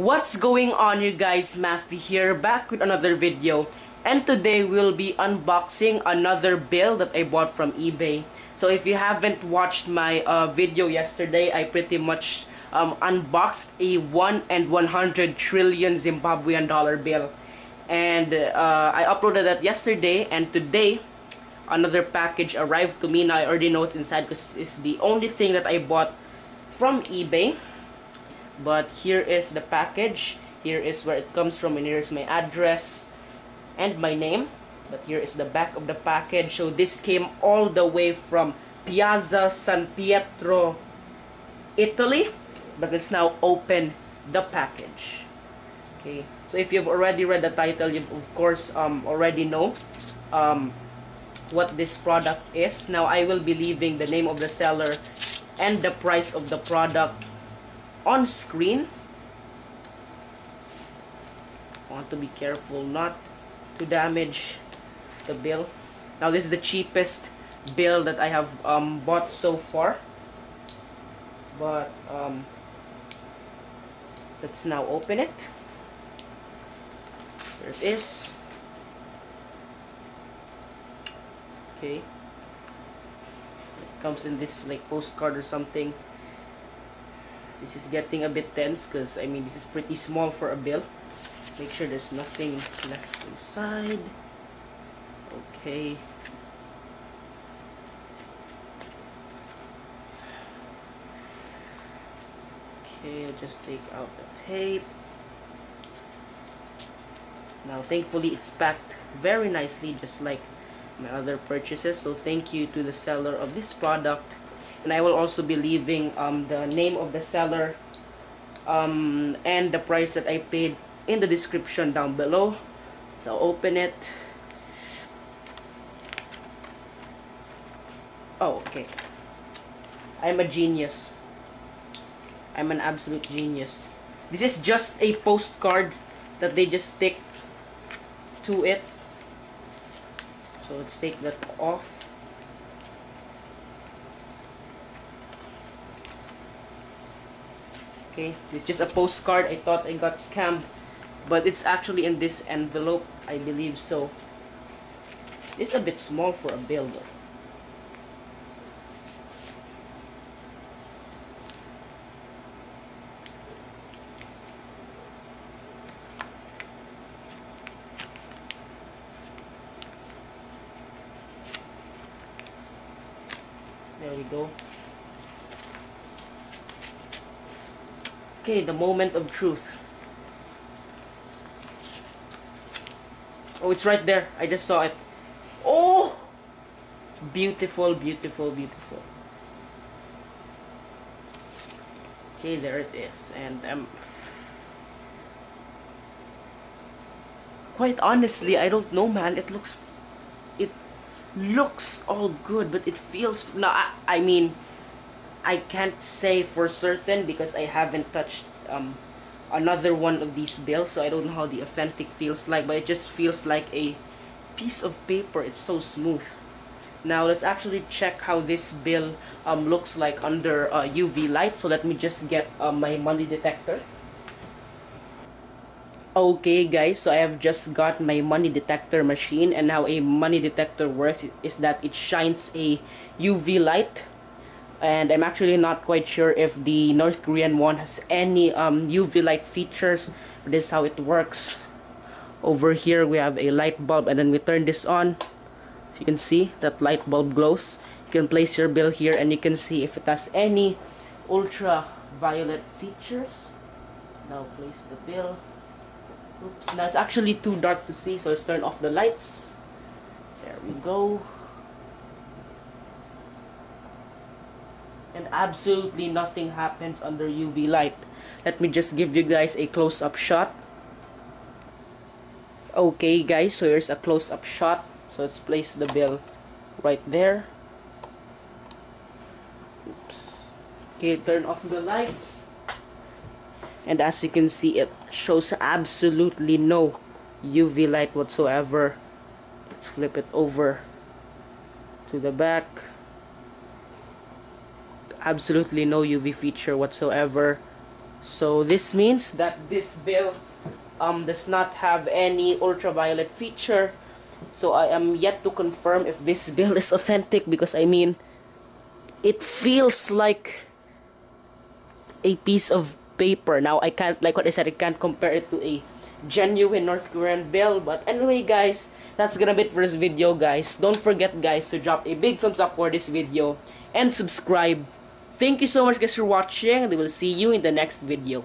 What's going on you guys, Mathew here, back with another video. And today we'll be unboxing another bill that I bought from eBay. So if you haven't watched my uh, video yesterday, I pretty much um, unboxed a 1 and 100 trillion Zimbabwean dollar bill. And uh, I uploaded that yesterday and today another package arrived to me. Now I already know what's inside because it's the only thing that I bought from eBay but here is the package. Here is where it comes from and here is my address and my name. But here is the back of the package. So this came all the way from Piazza San Pietro Italy. But let's now open the package. Okay. So if you've already read the title you of course um, already know um, what this product is. Now I will be leaving the name of the seller and the price of the product on screen. Want to be careful not to damage the bill. Now this is the cheapest bill that I have um, bought so far. But um, let's now open it. There it is. Okay. It comes in this like postcard or something this is getting a bit tense because I mean this is pretty small for a bill. Make sure there's nothing left inside. Okay. Okay, I'll just take out the tape. Now thankfully it's packed very nicely just like my other purchases. So thank you to the seller of this product and I will also be leaving um, the name of the seller um, and the price that I paid in the description down below. So open it. Oh okay. I'm a genius. I'm an absolute genius. This is just a postcard that they just stick to it. So let's take that off okay? It's just a postcard. I thought I got scammed but it's actually in this envelope I believe so. It's a bit small for a bill though. There we go Okay, the moment of truth. Oh, it's right there. I just saw it. Oh! Beautiful, beautiful, beautiful. Okay, there it is. And um, quite honestly, I don't know, man. It looks, it looks all good, but it feels. No, I, I mean I can't say for certain because I haven't touched um, another one of these bills so I don't know how the authentic feels like but it just feels like a piece of paper. It's so smooth. Now let's actually check how this bill um, looks like under uh, UV light. So let me just get uh, my money detector. Okay guys so I have just got my money detector machine and how a money detector works is that it shines a UV light and I'm actually not quite sure if the North Korean one has any um, UV light features. This is how it works. Over here we have a light bulb and then we turn this on. So you can see that light bulb glows. You can place your bill here and you can see if it has any ultraviolet features. Now place the bill. Oops now it's actually too dark to see so let's turn off the lights. There we go and absolutely nothing happens under UV light. Let me just give you guys a close-up shot. Okay guys, so here's a close-up shot. So let's place the bill right there. Oops. Okay, turn off the lights. And as you can see, it shows absolutely no UV light whatsoever. Let's flip it over to the back absolutely no UV feature whatsoever So this means that this bill um, does not have any ultraviolet feature. So I am yet to confirm if this bill is authentic because I mean, it feels like a piece of paper. Now I can't, like what I said, I can't compare it to a genuine North Korean bill. But anyway, guys, that's gonna be it for this video, guys. Don't forget, guys, to drop a big thumbs up for this video and subscribe. Thank you so much, guys, for watching, and we will see you in the next video.